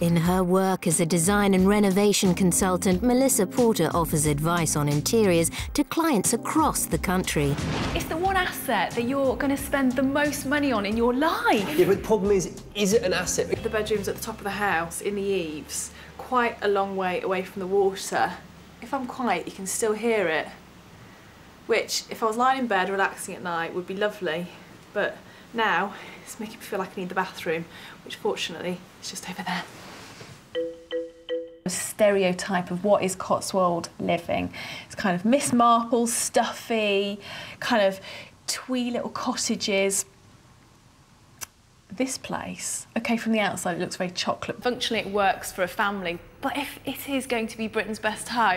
In her work as a design and renovation consultant, Melissa Porter offers advice on interiors to clients across the country. It's the one asset that you're going to spend the most money on in your life. Yeah, but the problem is, is it an asset? The bedroom's at the top of the house, in the eaves, quite a long way away from the water. If I'm quiet, you can still hear it. Which, if I was lying in bed relaxing at night, would be lovely. But now, it's making me feel like I need the bathroom, which fortunately is just over there. A stereotype of what is Cotswold living. It's kind of Miss Marple, stuffy, kind of twee little cottages. This place, okay, from the outside it looks very chocolate. Functionally it works for a family, but if it is going to be Britain's best home,